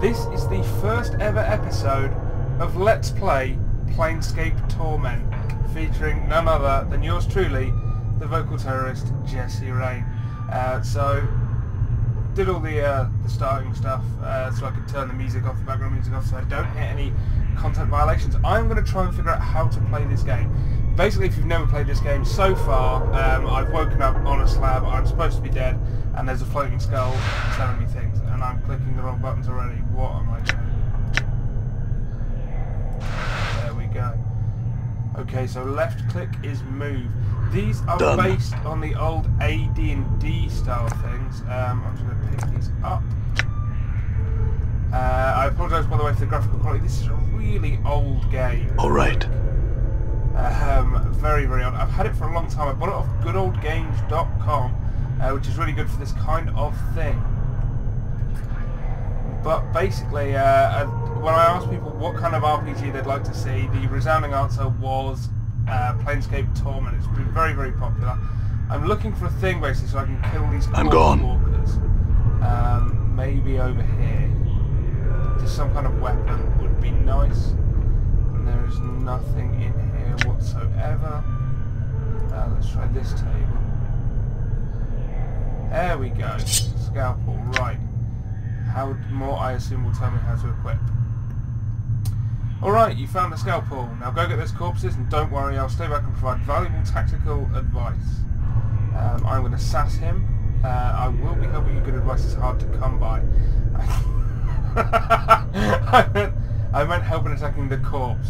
This is the first ever episode of Let's Play Planescape Torment, featuring none other than yours truly, the vocal terrorist Jesse Raen. Uh, so, did all the, uh, the starting stuff uh, so I could turn the music off, the background music off, so I don't hit any content violations. I'm going to try and figure out how to play this game. Basically, if you've never played this game so far, um, I've woken up on a slab, I'm supposed to be dead, and there's a floating skull telling me things, and I'm clicking the wrong buttons already. What am I doing? There we go. Okay, so left click is move. These are Done. based on the old AD&D style things. Um, I'm just going to pick these up. Uh, I apologise by the way for the graphical quality. This is a really old game. All right. Um, very, very old. I've had it for a long time. I bought it off goodoldgames.com, uh, which is really good for this kind of thing. But basically, uh, uh, when I asked people what kind of RPG they'd like to see, the resounding answer was uh, Planescape Torment. It's been very, very popular. I'm looking for a thing basically so I can kill these I'm gone. walkers. Um, maybe over here. Just some kind of weapon would be nice. And there is nothing in here whatsoever. Uh, let's try this table. There we go. Scalpel, right. How Morte I assume will tell me how to equip. Alright, you found the scalpel. Now go get those corpses and don't worry, I'll stay back and provide valuable tactical advice. Um, I'm going to sass him. Uh, I will be helping you good advice is hard to come by. I, I meant helping attacking the corpse.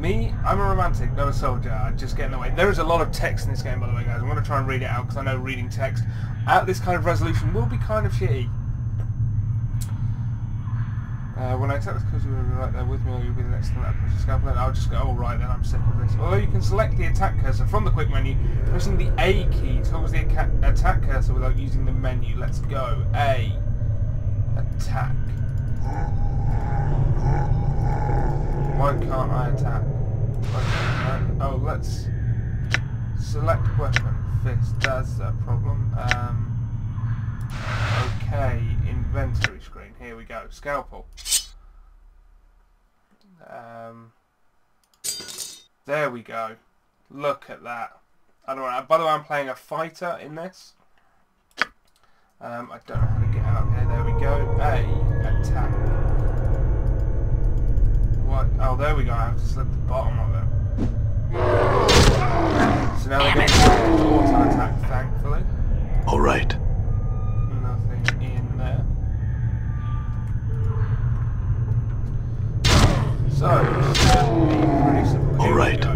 Me, I'm a romantic, not a soldier. I just get in the way. There is a lot of text in this game, by the way, guys. I'm going to try and read it out because I know reading text at this kind of resolution will be kind of shitty. Uh, when I attack this because you'll be right there with me or you'll be the next thing that pushes I'll just go, oh right then, I'm sick of this. Although you can select the attack cursor from the quick menu, pressing the A key toggles the attack cursor without using the menu. Let's go. A. Attack. Why can't I attack? Oh, let's select weapon. Fist. That's a problem. Um, okay, inventory screen. Here we go. Scalpel. Um, there we go. Look at that. I don't know. By the way, I'm playing a fighter in this. Um, I don't know how to get out of here. There we go. A attack. What? Oh, there we go. I have to slip the bottom of it. So now they're going to auto attack, thankfully. All right. Nothing in there. So, should be pretty simple. All Here we right. go.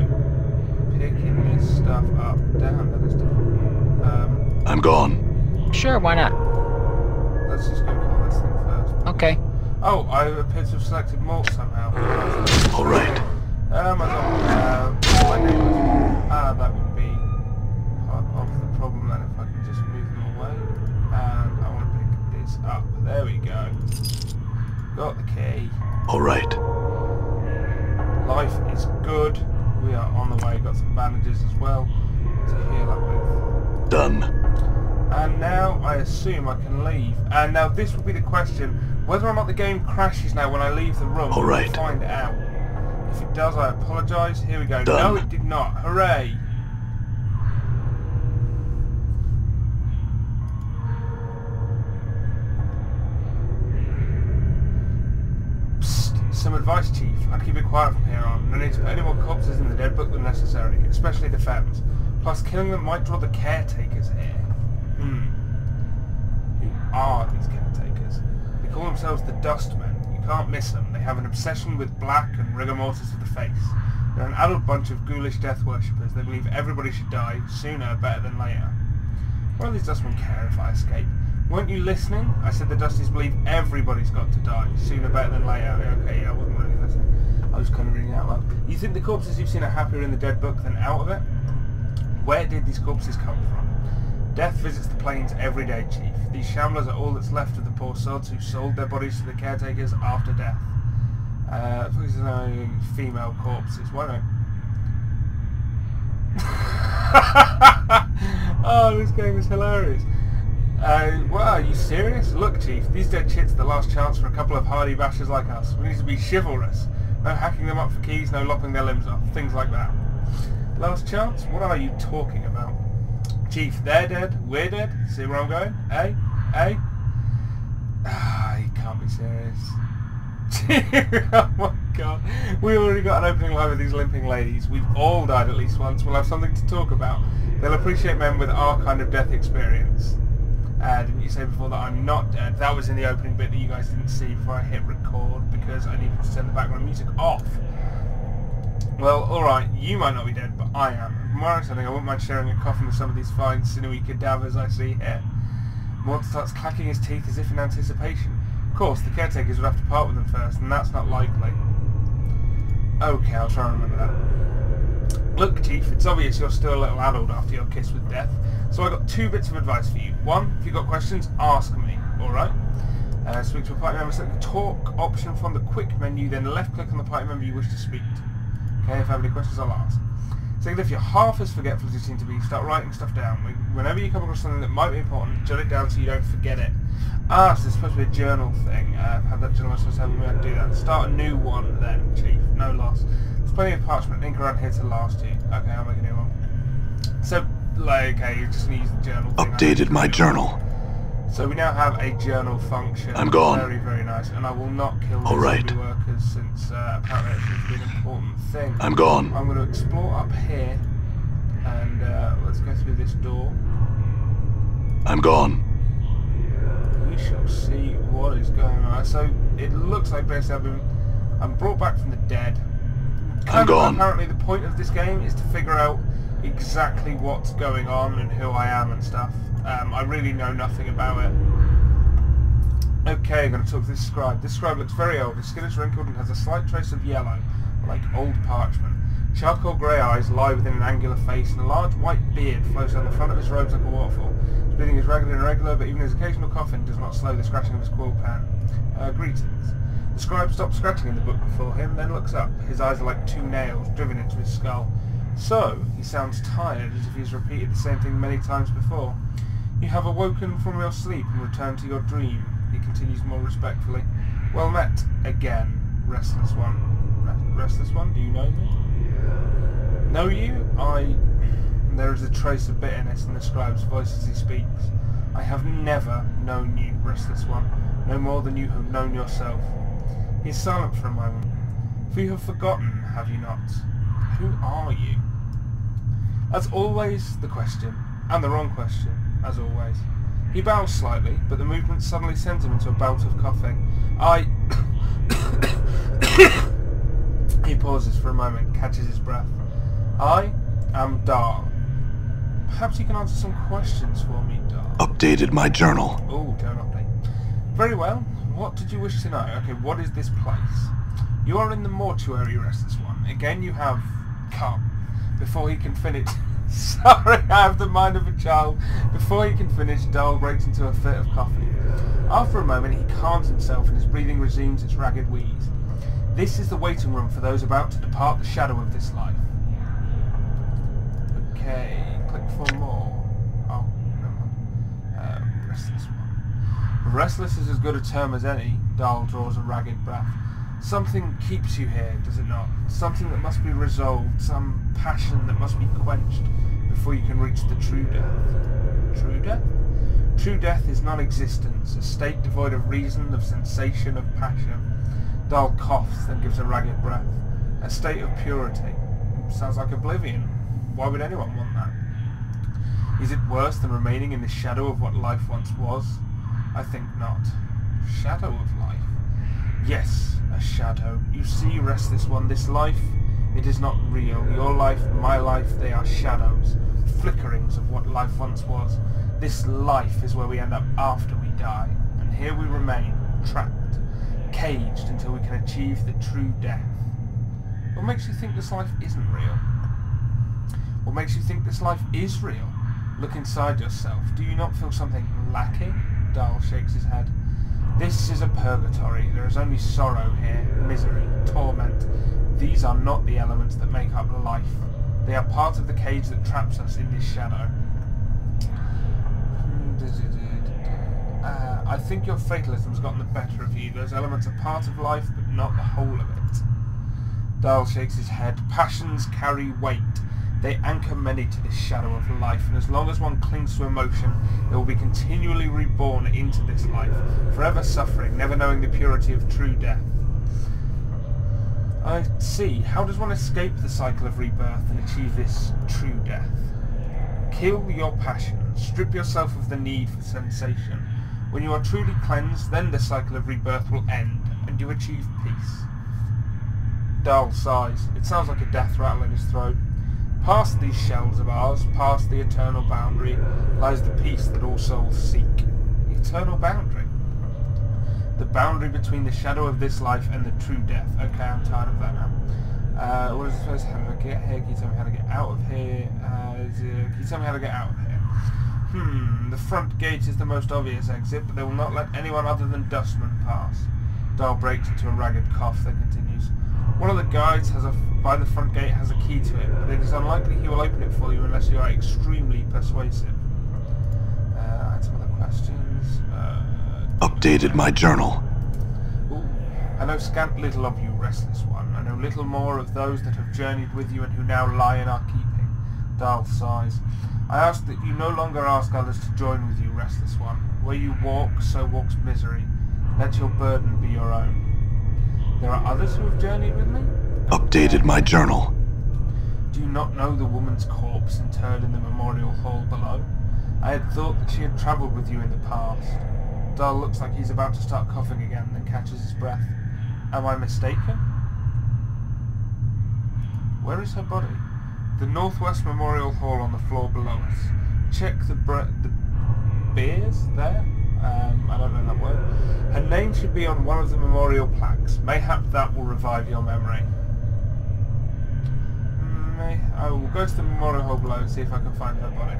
Picking this stuff up. Damn, that is difficult. Um, I'm gone. Sure, why not? Oh, I appear to have selected Morte somehow. All right. Um, I got, uh, my name was, ah, that would be part of the problem then if I can just move them away. And I want to pick this up. There we go. Got the key. All right. Life is good. We are on the way. Got some bandages as well to heal up with. Done. And now I assume I can leave. And now this will be the question, whether or not the game crashes now when I leave the room. All we'll find out. If it does, I apologise. Here we go. No, it did not. Hooray! Psst, some advice, Chief. I'd keep it quiet from here on. No need to put any more corpses in the dead book than necessary, especially the femmes. Plus, killing them might draw the caretakers here. Hmm. Who are these caretakers? Call themselves the Dustmen. You can't miss them. They have an obsession with black and rigor mortis of the face. They're an adult bunch of ghoulish death worshippers. They believe everybody should die, sooner better than later. Do these Dustmen care if I escape? Weren't you listening? I said the Dusties believe everybody's got to die, sooner better than later. Okay, yeah, I wasn't really listening. I was kind of reading out loud. You think the corpses you've seen are happier in the dead book than out of it? Where did these corpses come from? Death visits the Planes every day, Chief. These shamblers are all that's left of the poor sods who sold their bodies to the caretakers after death. Uh, focuses on female corpses. Why not? oh, this game is hilarious. Uh, well, are you serious? Look, Chief, these dead chits are the last chance for a couple of hardy bashers like us. We need to be chivalrous. No hacking them up for keys, no lopping their limbs off, things like that. Last chance? What are you talking about? Chief, they're dead, we're dead. See where I'm going? Hey? Hey? Ah, you can't be serious. oh my god. We already got an opening line with these limping ladies. We've all died at least once. We'll have something to talk about. They'll appreciate men with our kind of death experience. Uh, didn't you say before that I'm not dead? That was in the opening bit that you guys didn't see before I hit record because I needed to turn the background music off. Well, alright, you might not be dead, but I am. My understanding, I wouldn't mind sharing a coffin with some of these fine, sinewy cadavers I see here. Morte starts clacking his teeth as if in anticipation. Of course, the caretakers would have to part with them first, and that's not likely. Okay, I'll try and remember that. Look, Chief, it's obvious you're still a little addled after your kiss with death, so I got two bits of advice for you. One, if you've got questions, ask me, alright? Uh, speak to a party member, select the talk option from the quick menu, then left-click on the party member you wish to speak to. Okay, if I have any questions, I'll ask. Second, if you're half as forgetful as you seem to be, start writing stuff down. Whenever you come across something that might be important, jot it down so you don't forget it. Ah, so it's supposed to be a journal thing. Uh, I've had that journal supposed to help me do that. Start a new one then, Chief. No loss. There's plenty of parchment ink around here to last you. Okay, I'll make a new one. So, like, okay, you just use the journal thing. Updated my journal. So we now have a journal function. I'm gone. Very, very nice. And I will not kill the All right. workers since uh, apparently it seems to be an important thing. I'm gone. I'm going to explore up here. And uh, let's go through this door. I'm gone. We shall see what is going on. So it looks like basically I've been, I'm brought back from the dead. I'm gone. Apparently the point of this game is to figure out exactly what's going on and who I am and stuff. Um, I really know nothing about it. Okay, I'm going to talk to this scribe. This scribe looks very old. His skin is wrinkled and has a slight trace of yellow, like old parchment. Charcoal grey eyes lie within an angular face, and a large white beard flows down the front of his robes like a waterfall. His breathing is ragged and irregular, but even his occasional coughing does not slow the scratching of his quill pen. Uh, greetings. The scribe stops scratching in the book before him, then looks up. His eyes are like two nails driven into his skull. So, he sounds tired, as if he's repeated the same thing many times before. You have awoken from your sleep and returned to your dream, he continues more respectfully. Well met, again, restless one. Re- restless one, do you know me? Know you? I... There is a trace of bitterness in the scribe's voice as he speaks. I have never known you, restless one, no more than you have known yourself. He is silent for a moment. For you have forgotten, have you not? Who are you? That's always the question, and the wrong question, as always. He bows slightly, but the movement suddenly sends him into a bout of coughing. I... he pauses for a moment, catches his breath. I am Dhall. Perhaps you can answer some questions for me, Dhall. Updated my journal. Oh, don't update. Very well. What did you wish to know? Okay, what is this place? You are in the mortuary, restless one. Again, you have come. Before he can finish... Sorry, I have the mind of a child. Before he can finish, Dhall breaks into a fit of coughing. After a moment, he calms himself and his breathing resumes its ragged wheeze. This is the waiting room for those about to depart the shadow of this life. Okay, click for more. Oh, mind. Uh, restless one. Restless is as good a term as any. Dhall draws a ragged breath. Something keeps you here, does it not? Something that must be resolved, some passion that must be quenched before you can reach the true death. True death? True death is non-existence, a state devoid of reason, of sensation, of passion. Dhall coughs, then gives a ragged breath. A state of purity. Sounds like oblivion. Why would anyone want that? Is it worse than remaining in the shadow of what life once was? I think not. Shadow of life? Yes, a shadow. You see, restless one, this life, it is not real. Your life, my life, they are shadows, flickerings of what life once was. This life is where we end up after we die, and here we remain, trapped, caged until we can achieve the true death. What makes you think this life isn't real? What makes you think this life is real? Look inside yourself. Do you not feel something lacking? Dhall shakes his head. This is a purgatory. There is only sorrow here, misery, torment. These are not the elements that make up life. They are part of the cage that traps us in this shadow. Uh, I think your fatalism's gotten the better of you. Those elements are part of life, but not the whole of it. Dhall shakes his head. Passions carry weight. They anchor many to this shadow of life, and as long as one clings to emotion, they will be continually reborn into this life, forever suffering, never knowing the purity of true death. I see. How does one escape the cycle of rebirth and achieve this true death? Kill your passion. Strip yourself of the need for sensation. When you are truly cleansed, then the cycle of rebirth will end, and you achieve peace. Dhall sighs. It sounds like a death rattle in his throat. Past these shells of ours, past the eternal boundary, lies the peace that all souls seek. The eternal boundary. The boundary between the shadow of this life and the true death. Okay, I'm tired of that now. Uh, what is supposed to how do I get here? Can you tell me how to get out of here? Uh, can you tell me how to get out of here? Hmm, the front gate is the most obvious exit, but they will not let anyone other than Dustman pass. Dhall breaks into a ragged cough, then continues. One of the guides has a, by the front gate has a key to it, but it is unlikely he will open it for you unless you are extremely persuasive. Uh, I had some other questions. Uh, Updated my journal. Ooh, I know scant little of you, restless one. I know little more of those that have journeyed with you and who now lie in our keeping. Dhall sighs. I ask that you no longer ask others to join with you, restless one. Where you walk, so walks misery. Let your burden be your own. There are others who have journeyed with me? Updated my journal. Do you not know the woman's corpse interred in the memorial hall below? I had thought that she had travelled with you in the past. Dhall looks like he's about to start coughing again, then catches his breath. Am I mistaken? Where is her body? The Northwest Memorial Hall on the floor below us. Check the the biers there? Um, I don't know that word. Her name should be on one of the memorial plaques. Mayhap that will revive your memory. May I will go to the memorial hall below and see if I can find her body.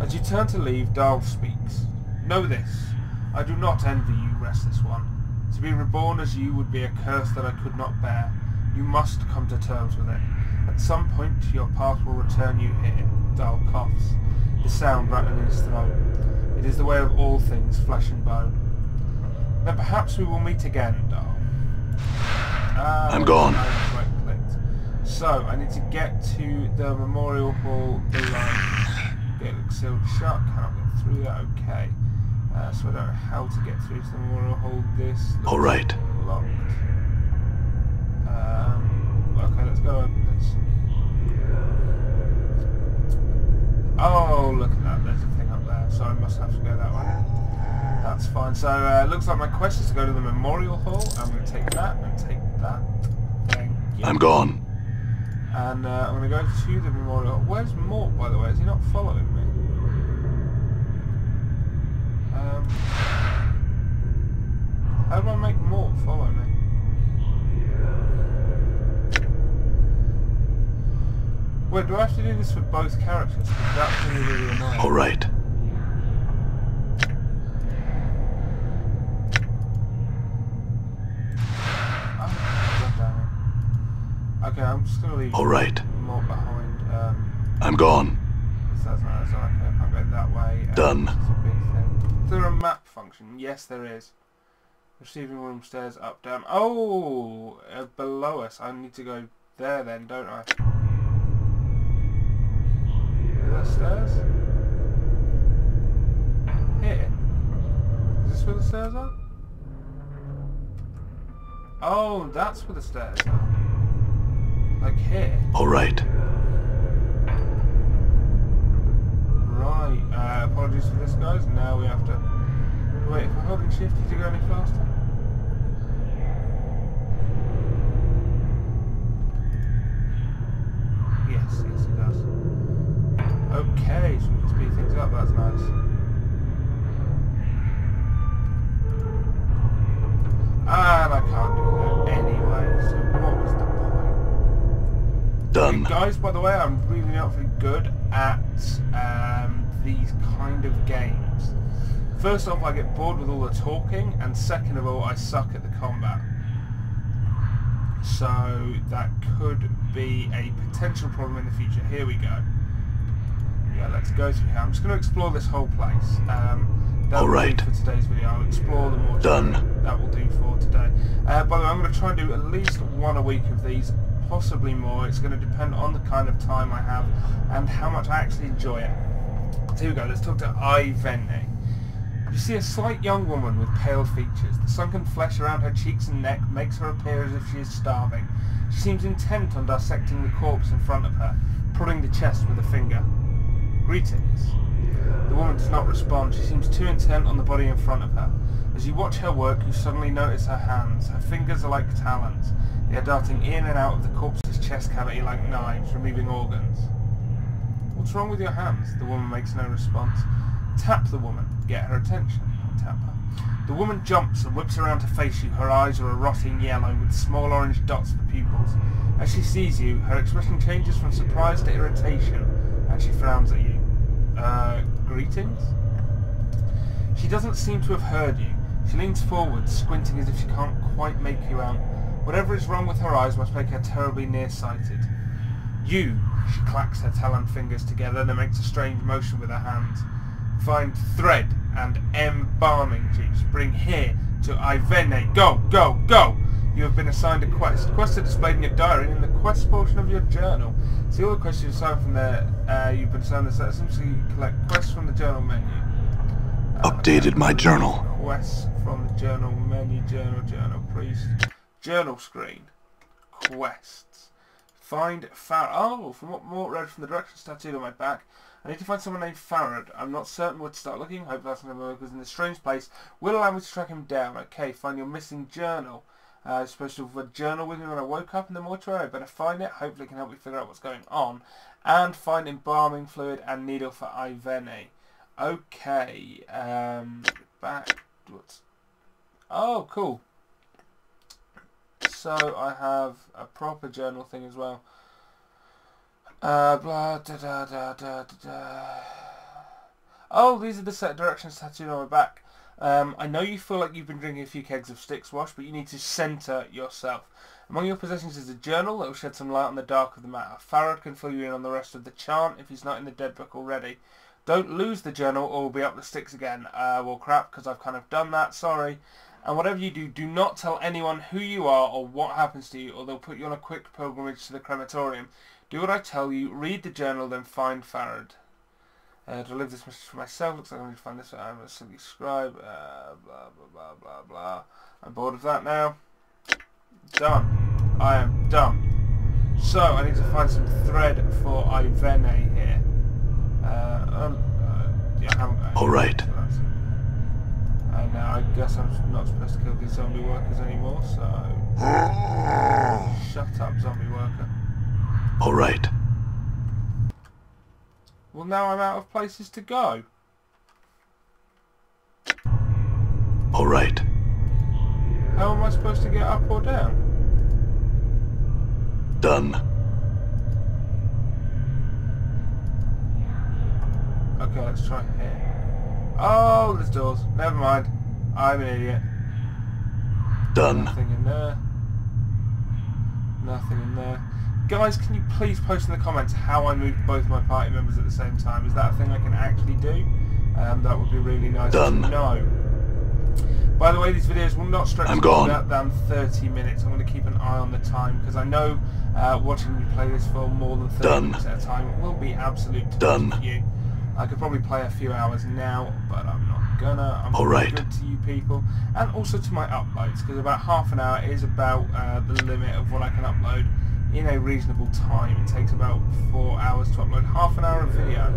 As you turn to leave, Dhall speaks. Know this. I do not envy you, restless one. To be reborn as you would be a curse that I could not bear. You must come to terms with it. At some point, your path will return you here. Dhall coughs, the sound rattling in his throat. It is the way of all things, flesh and bone. Then perhaps we will meet again, Dhall. Ah, I'm gone. So, I need to get to the memorial hall below. Get sealed shut, cannot get through that, okay. Uh, so I don't know how to get through to the memorial hall. This looks All right. locked. Um, okay, let's go open this. Oh, look at that. There's a thing up there. So I must have to go that way. That's fine. So uh, it looks like my quest is to go to the memorial hall. I'm going to take that and take that. Thank you. I'm gone. And uh, I'm going to go to the memorial. Where's Morte, by the way? Is he not following me? How do I make Morte follow me? Wait, do I have to do this for both characters? that's really, really annoying. All right. God damn it. Okay, I'm just to leave All right. Morte behind. Um, I'm gone. That's not, that's not okay, that way. Um, Done. It's a big thing. Is there a map function? Yes, there is. Receiving room stairs up, down. Oh, uh, below us. I need to go there then, don't I? Stairs? Here. Is this where the stairs are? Oh, that's where the stairs are. Like here. All right. Right, uh, apologies for this guys, now we have to... Wait, if I'm holding shift, it go any faster? Yes, yes it does. Okay, so we can speed things up, that's nice. And I can't do that anyway, so what was the point? Done. Guys, by the way, I'm really not very good at um, these kind of games. First off, I get bored with all the talking, and second of all, I suck at the combat. So that could be a potential problem in the future. Here we go. Yeah, let's go through here. I'm just going to explore this whole place. Um, Alright. for today's video. I'll explore the more. Done. That will do for today. Uh, by the way, I'm going to try and do at least one a week of these, possibly more. It's going to depend on the kind of time I have and how much I actually enjoy it. Here we go. Let's talk to Ei-Vene. You see a slight young woman with pale features. The sunken flesh around her cheeks and neck makes her appear as if she is starving. She seems intent on dissecting the corpse in front of her, prodding the chest with a finger. Greetings. The woman does not respond. She seems too intent on the body in front of her. As you watch her work, you suddenly notice her hands. Her fingers are like talons. They are darting in and out of the corpse's chest cavity like knives, removing organs. What's wrong with your hands? The woman makes no response. Tap the woman. Get her attention. Tap her. The woman jumps and whips around to face you. Her eyes are a rotting yellow with small orange dots for pupils. As she sees you, her expression changes from surprise to irritation, and she frowns at you. Uh, greetings? She doesn't seem to have heard you. She leans forward, squinting as if she can't quite make you out. Whatever is wrong with her eyes must make her terribly nearsighted. You, she clacks her talon fingers together, and then makes a strange motion with her hands. Find thread and embalming juice. Bring here to Ei-Vene. Go, go, go! You have been assigned a quest. Quests are displayed in your diary and in the quest portion of your journal. See all the quests you've assigned from there. Uh, you've been assigned this. Essentially, collect quests from the journal menu. Uh, Updated my journal. Quests from the journal menu. Journal, journal, priest. Journal screen. Quests. Find Pharod. Oh, from what Morte read from the directions tattooed on my back, I need to find someone named Pharod. I'm not certain where to start looking. Hope that's work because in this strange place will allow me to track him down. Okay, find your missing journal. Uh, I was supposed to have a journal with me when I woke up in the mortuary. I better find it. Hopefully it can help me figure out what's going on. And find embalming fluid and needle for Ei-Vene. Okay. Um, back. What's... Oh, cool. So I have a proper journal thing as well. Uh, blah, da, da, da, da, da. Oh, these are the set directions tattooed on my back. Um, I know you feel like you've been drinking a few kegs of Styx wash, but you need to centre yourself. Among your possessions is a journal that will shed some light on the dark of the matter. Pharod can fill you in on the rest of the chant if he's not in the dead book already. Don't lose the journal or we'll be up the Styx again. Uh, well, crap, because I've kind of done that, sorry. And whatever you do, do not tell anyone who you are or what happens to you, or they'll put you on a quick pilgrimage to the crematorium. Do what I tell you, read the journal, then find Pharod. Uh, to live this message for myself, looks like I need to find this, I'm a silly scribe, uh, blah, blah, blah, blah, blah. I'm bored of that now. Done. I am done. So, I need to find some thread for Ei-Vene here. Uh, um, uh, yeah, I haven't got. Alright. And I guess I'm not supposed to kill these zombie workers anymore, so... Shut up, zombie worker. Alright. Well, now I'm out of places to go. Alright. How am I supposed to get up or down? Done. Okay, let's try here. Oh, there's doors. Never mind. I'm an idiot. Done. Nothing in there. Nothing in there. Guys, can you please post in the comments how I moved both my party members at the same time? Is that a thing I can actually do? Um, that would be really nice Done. to know. By the way, these videos will not stretch longer than 30 minutes. I'm going to keep an eye on the time because I know uh, watching me play this for more than 30 Done. minutes at a time will be absolute Done. for you. I could probably play a few hours now, but I'm not gonna. I'm All right. good to you people, and also to my uploads, because about half an hour is about uh, the limit of what I can upload in a reasonable time. It takes about four hours to upload half an hour of video.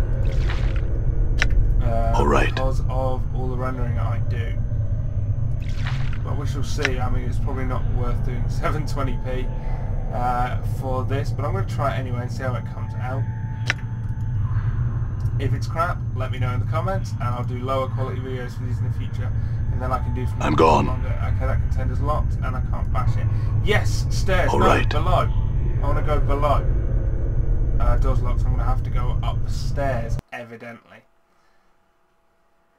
Uh, All right. Because of all the rendering I do. But we shall see. I mean, it's probably not worth doing 720p uh, for this, but I'm going to try it anyway and see how it comes out. If it's crap, let me know in the comments, and I'll do lower quality videos for these in the future, and then I can do from I'm gone. longer. Okay, that contender's locked, and I can't bash it. Yes, stairs. All no, right. below. I want to go below. Uh, door's locked, so I'm going to have to go upstairs, evidently.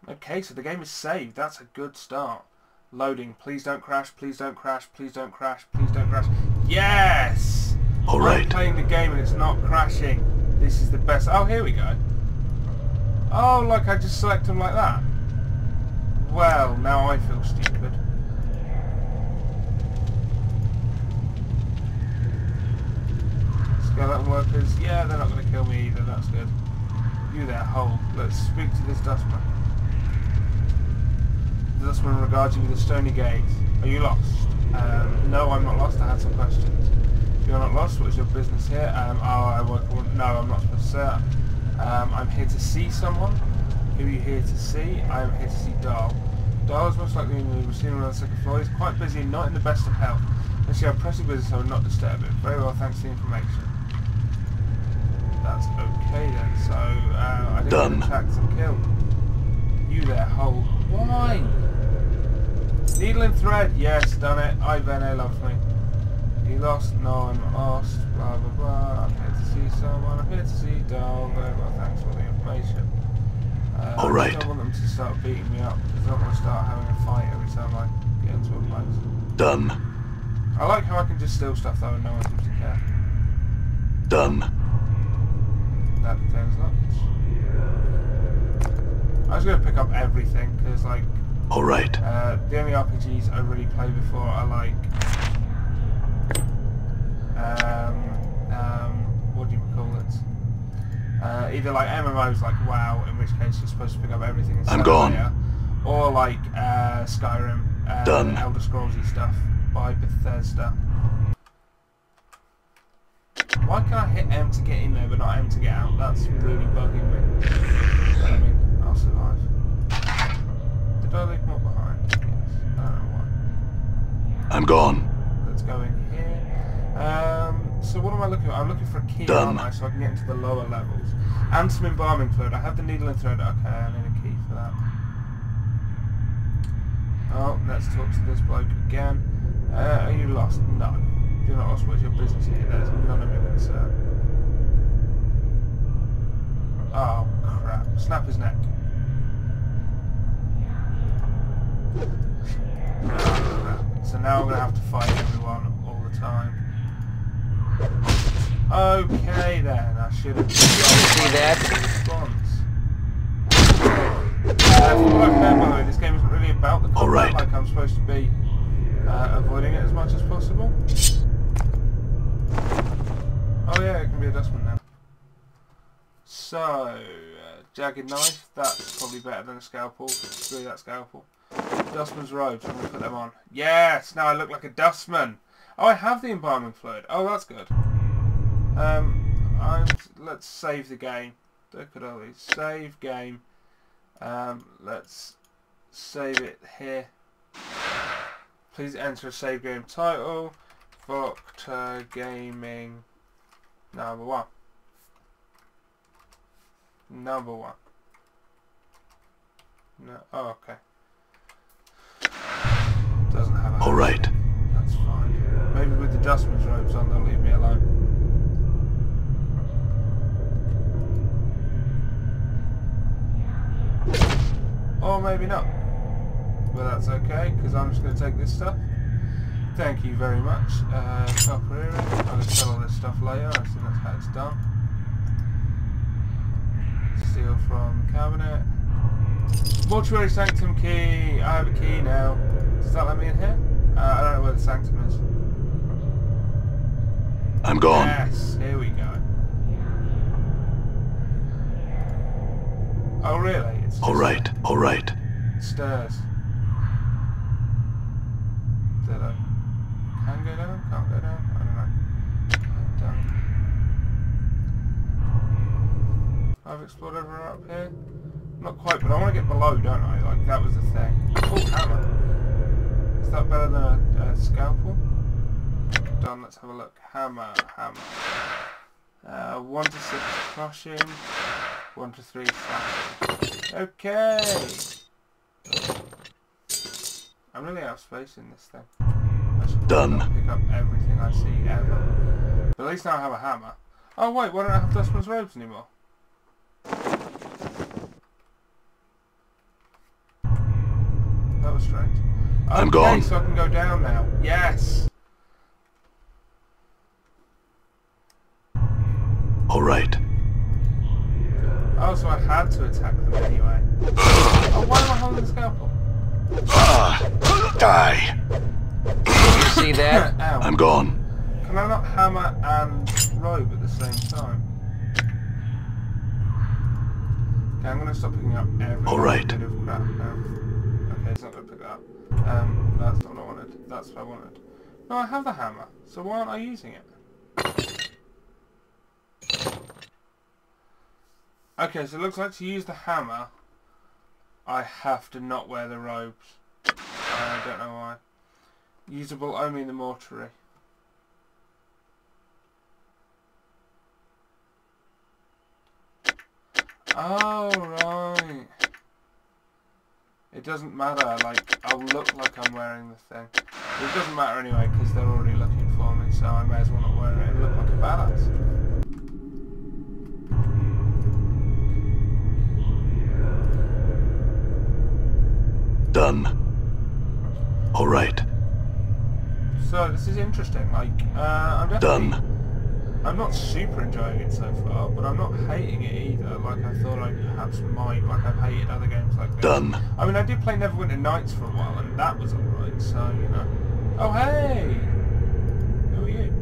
Okay, so the game is saved. That's a good start. Loading. Please don't crash. Please don't crash. Please don't crash. Please don't crash. Yes! All right. I'm playing the game and it's not crashing. This is the best. Oh, here we go. Oh, like I just select them like that. Well, now I feel stupid. Skeleton workers, yeah, they're not going to kill me either, that's good. You there, hole. Let's speak to this dustman. The dustman regards you with a stony gaze. Are you lost? Um, no, I'm not lost, I had some questions. You're not lost, what is your business here? Um, oh, I work, no, I'm not supposed to say. Um, I'm here to see someone. Who are you here to see? I am here to see Dhall. Is most likely in the receiving room on the second floor. He's quite busy and not in the best of health. Unless you have pressing business, I would not disturb him. Very well, thanks for the information. That's okay then, so uh, I didn't get attacked and killed. You there, hold. Why? Needle and thread, yes, done it. Ei-Vene loves me. You lost? No, I'm not lost. Blah blah blah. I'm here to see someone. I'm here to see Dhall. Very well, thanks for the information. Uh, All I don't want them to start beating me up because I don't want to start having a fight every time I get into a place. Done. I like how I can just steal stuff though and no one seems to care. Done. That turns nuts. I was going to pick up everything because like All right. uh, the only RPGs I really played before are like um, um, what do you call it? Uh, either like MMOs like WoW, in which case you're supposed to pick up everything. and I'm gone. later, Or like uh, Skyrim, uh, Done. Elder Scrollsy stuff by Bethesda. Why can't I hit M to get in there but not M to get out? That's really bugging me. But I mean, I'll survive. Did I leave Morte behind? Yes. I don't know why. I'm gone. Let's go in here. Um, so what am I looking for? I'm looking for a key, Done. aren't I? So I can get into the lower levels. And some embalming fluid. I have the needle and thread. Okay, I need a key for that. Oh, let's talk to this bloke again. Uh, are you lost? No. You're not lost. What's your business here? That is none of your concern. Oh, crap. Snap his neck. So now I'm going to have to fight everyone all the time. Okay then, I should have... See that? Response. Uh, from what I've heard, by the way, this game isn't really about the combat All right. like I'm supposed to be uh, avoiding it as much as possible. Oh yeah, it can be a dustman now. So, uh, jagged knife, that's probably better than a scalpel. Screw that scalpel. Dustman's robes, I'm going to put them on. Yes, now I look like a dustman. Oh, I have the embalming fluid. Oh, that's good. Um, I'm, let's save the game. Look at all these. Save game. Um, let's save it here. Please enter a save game title. VocTer Gaming number one. Number one. No. Oh, okay. Doesn't have a. All right. That's fine. Maybe with the dustman's robes on, they'll leave me alone. Or maybe not. But that's okay, because I'm just going to take this stuff. Thank you very much. Uh. I'm going to sell all this stuff later. I think that's how it's done. Steal from cabinet. Mortuary Sanctum key. I have a key now. Does that let me in here? Uh, I don't know where the sanctum is. I'm gone. Yes, here we go. Oh really? It's All right. All right. It go down? Can't go down? I don't know. I've explored everywhere up here. Not quite, but I want to get below, don't I? Like, that was the thing. Oh, hammer. Is that better than a, a scalpel? Done, let's have a look. Hammer, hammer. Uh, 1 to 6 crushing. 1 to 3 slashing. Okay! I'm really out of space in this thing. Done. pick up everything I see ever. But at least now I have a hammer. Oh wait, why don't I have Dustman's robes anymore? That was strange. I'm okay, gone. so I can go down now. Yes! All right. Oh, so I had to attack them anyway. oh, why am I holding the scalpel? Ah! Die! You see that? I'm gone. Can I not hammer and robe at the same time? Okay, I'm gonna stop picking up every All right. bit of crap now. Okay, it's not gonna pick that up. Um, that's not what I wanted. That's what I wanted. No, I have the hammer, so why aren't I using it? Okay, so it looks like to use the hammer, I have to not wear the robes. I don't know why. Usable only in the mortuary. Oh, right. It doesn't matter, like, I'll look like I'm wearing the thing. It doesn't matter anyway, because they're already looking for me, so I may as well not wear it and look like a badass. Done. All right. So, this is interesting, like, uh, I'm. I'm not super enjoying it so far, but I'm not hating it either, like I thought I perhaps might, like I've hated other games like this. Done. I mean, I did play Neverwinter Nights for a while, and that was alright, so, you know. Oh, hey! Who are you?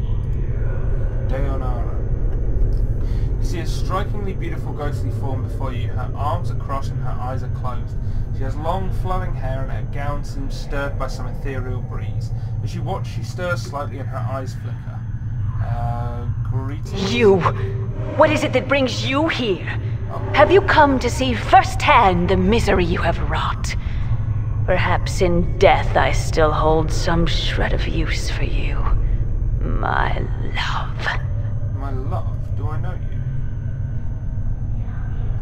You see a strikingly beautiful ghostly form before you. Her arms are crossed and her eyes are closed. She has long flowing hair and her gown seems stirred by some ethereal breeze. As you watch, she stirs slightly and her eyes flicker. Uh, greetings? You! What is it that brings you here? Have you come to see firsthand the misery you have wrought? Perhaps in death I still hold some shred of use for you. My love. My love, do I know you?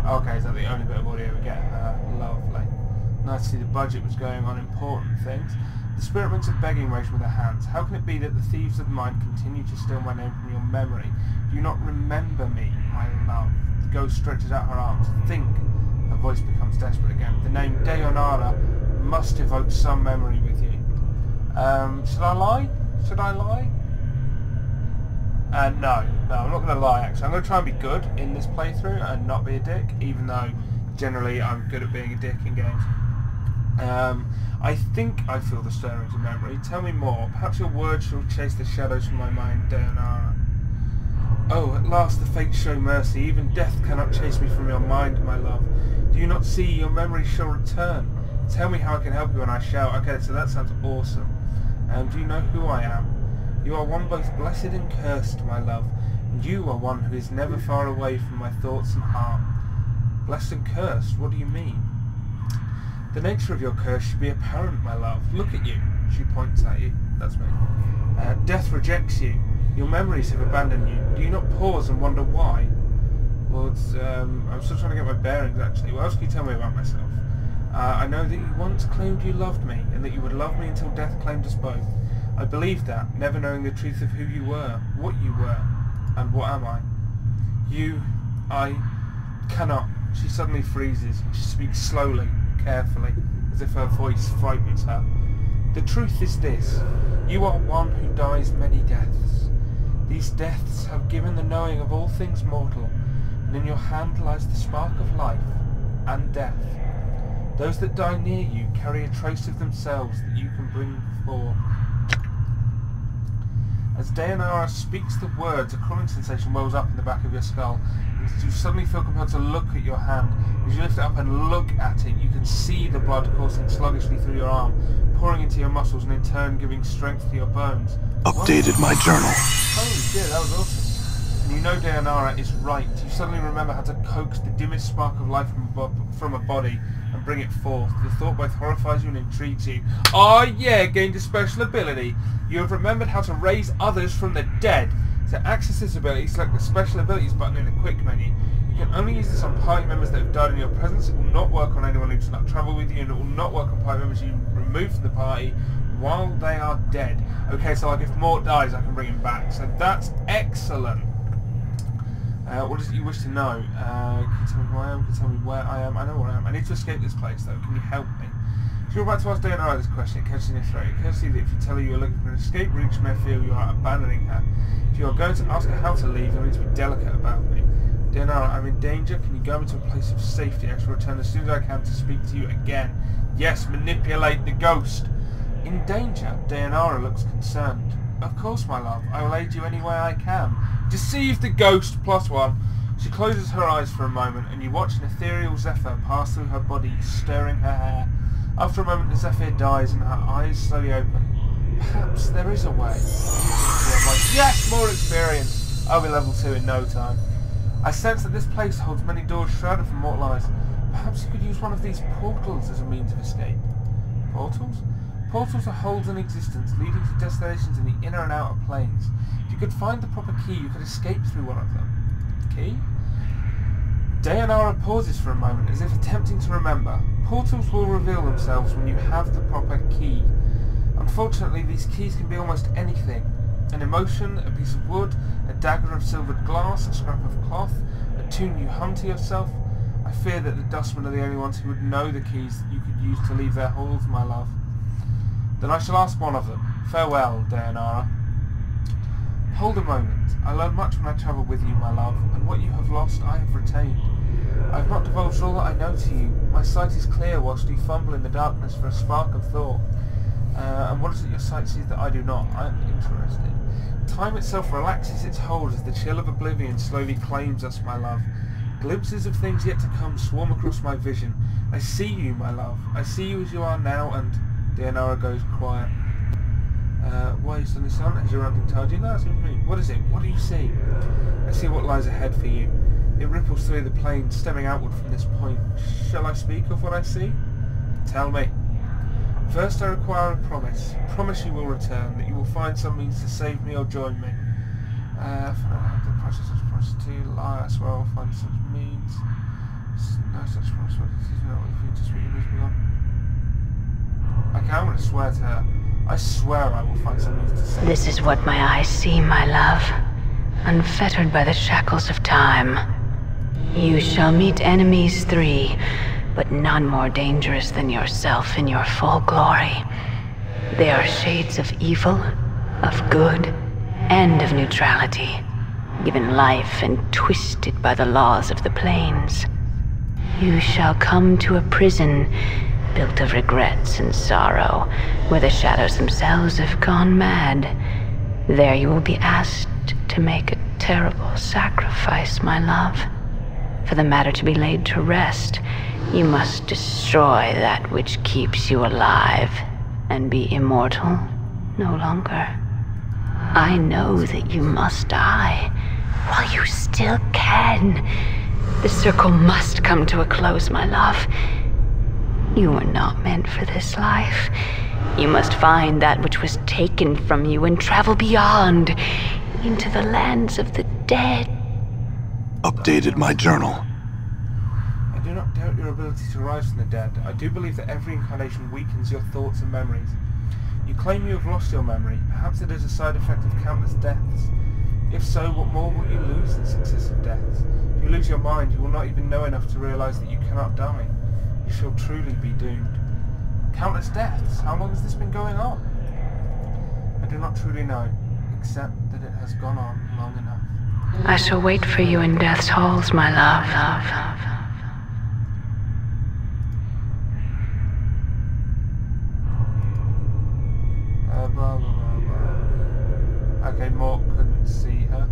Okay, is that the only bit of audio we get? Uh, lovely. Nice to see the budget was going on important things. The spirit makes a begging motion with her hands. How can it be that the thieves of mine continue to steal my name from your memory? Do you not remember me, my love? The ghost stretches out her arms. Think. Her voice becomes desperate again. The name Deionarra must evoke some memory with you. Um, should I lie? Should I lie? Uh, no, no, I'm not going to lie actually. I'm going to try and be good in this playthrough and not be a dick, even though generally I'm good at being a dick in games. Um, I think I feel the stirrings of memory. Tell me more. Perhaps your words shall chase the shadows from my mind, Deionarra. Oh, at last the fates show mercy. Even death cannot chase me from your mind, my love. Do you not see your memory shall return? Tell me how I can help you and I shall. Okay, so that sounds awesome. Um, do you know who I am? You are one both blessed and cursed, my love, and you are one who is never far away from my thoughts and heart. Blessed and cursed, what do you mean? The nature of your curse should be apparent, my love. Look at you. She points at you. That's me. Uh, death rejects you. Your memories have abandoned you. Do you not pause and wonder why? Well, um, I'm still trying to get my bearings, actually. What else can you tell me about myself? Uh, I know that you once claimed you loved me, and that you would love me until death claimed us both. I believed that, never knowing the truth of who you were, what you were, and what am I. You, I, cannot. She suddenly freezes, she speaks slowly, carefully, as if her voice frightens her. The truth is this. You are one who dies many deaths. These deaths have given the knowing of all things mortal, and in your hand lies the spark of life and death. Those that die near you carry a trace of themselves that you can bring forth. As Deionarra speaks the words, a crawling sensation wells up in the back of your skull. You suddenly feel compelled to look at your hand. As you lift it up and look at it, you can see the blood coursing sluggishly through your arm, pouring into your muscles and in turn giving strength to your bones. Updated my journal. Holy shit, that was awesome. And you know Deionarra is right. You suddenly remember how to coax the dimmest spark of life from a, bo- from a body and bring it forth. The thought both horrifies you and intrigues you. Oh yeah, gained a special ability. You have remembered how to raise others from the dead. To access this ability, select the special abilities button in the quick menu. You can only use this on party members that have died in your presence. It will not work on anyone who does not travel with you, and it will not work on party members you remove from the party while they are dead. Okay, so like if Morte dies, I can bring him back. So that's excellent. Uh, what is it you wish to know? Uh, can you tell me who I am? Can you tell me where I am? I know where I am. I need to escape this place, though. Can you help me? About to ask Deionarra this question, it catches in your. It you that if you tell her you are looking for an escape route, she may feel you are abandoning her. If you are going to ask her how to leave, you need to be delicate about me. Deionarra, I'm in danger. Can you go me to a place of safety? I shall return as soon as I can to speak to you again. Yes, manipulate the ghost. In danger? Deionarra looks concerned. Of course, my love. I will aid you any way I can. Deceive the ghost, plus one. She closes her eyes for a moment, and you watch an ethereal zephyr pass through her body, stirring her hair. After a moment, the zephyr dies, and her eyes slowly open. Perhaps there is a way. Yes, more experience. I'll be level 2 in no time. I sense that this place holds many doors shrouded from mortal eyes. Perhaps you could use one of these portals as a means of escape. Portals? Portals are holes in existence leading to destinations in the inner and outer planes. If you could find the proper key, you could escape through one of them. Key? Deionarra pauses for a moment as if attempting to remember. Portals will reveal themselves when you have the proper key. Unfortunately, these keys can be almost anything. An emotion, a piece of wood, a dagger of silvered glass, a scrap of cloth, a tune you hum to yourself. I fear that the dustmen are the only ones who would know the keys that you could use to leave their halls, my love. Then I shall ask one of them. Farewell, Deionarra. Hold a moment. I learn much when I travel with you, my love, and what you have lost I have retained. I have not divulged all that I know to you. My sight is clear whilst you fumble in the darkness for a spark of thought. Uh, and what is it your sight sees that I do not? I am interested. Time itself relaxes its hold as the chill of oblivion slowly claims us, my love. Glimpses of things yet to come swarm across my vision. I see you, my love. I see you as you are now, and Deionarra goes quiet. Uh, why are you suddenly silent? Has your own been told you? No, that's me. What is it? What do you see? I see what lies ahead for you. It ripples through the plane, stemming outward from this point. Shall I speak of what I see? Tell me. First I require a promise. Promise you will return, that you will find some means to save me or join me. Uh, the process of promise to lie, I swear I will find such means. No such promise, but it is not with you sweet years begun. Okay, I'm going to swear to her. I swear I will find some means to save This is what my eyes see, my love. Unfettered by the shackles of time. You shall meet enemies three, but none more dangerous than yourself in your full glory. They are shades of evil, of good, and of neutrality, given life and twisted by the laws of the planes. You shall come to a prison built of regrets and sorrow, where the shadows themselves have gone mad. There you will be asked to make a terrible sacrifice, my love. For the matter to be laid to rest, you must destroy that which keeps you alive and be immortal no longer. I know that you must die while you still can. The circle must come to a close, my love. You were not meant for this life. You must find that which was taken from you and travel beyond into the lands of the dead. Updated my journal. I do not doubt your ability to rise from the dead. I do believe that every incarnation weakens your thoughts and memories. You claim you have lost your memory. Perhaps it is a side effect of countless deaths. If so, what more will you lose than successive deaths? If you lose your mind, you will not even know enough to realize that you cannot die. You shall truly be doomed. Countless deaths? How long has this been going on? I do not truly know, except that it has gone on long enough. I shall wait for you in death's halls, my love. Uh, blah, blah, blah, blah. Okay, Morte couldn't see her.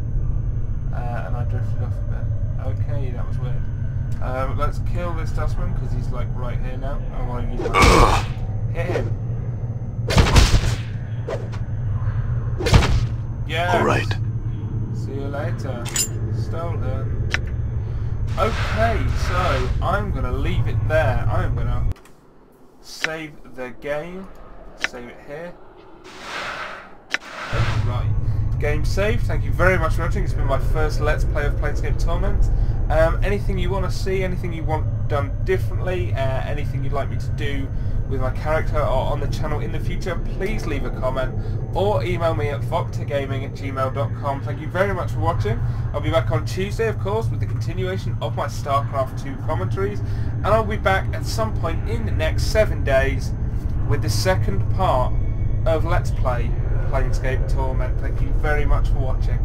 Uh, and I drifted off a bit. Okay, that was weird. Um, let's kill this dustman because he's like right here now. I want to use my Hit him. Yeah. All right. See you later. Stolen. Okay, so I'm gonna leave it there. I'm gonna save the game. Save it here. Right. Game saved. Thank you very much for watching. It's been my first Let's Play of Planescape Torment. Um, anything you want to see, anything you want done differently, uh, anything you'd like me to do with my character or on the channel in the future, please leave a comment or email me at voctergaming at gmail.com. Thank you very much for watching. I'll be back on Tuesday, of course, with the continuation of my StarCraft 2 commentaries, and I'll be back at some point in the next seven days with the second part of Let's Play Planescape Torment. Thank you very much for watching.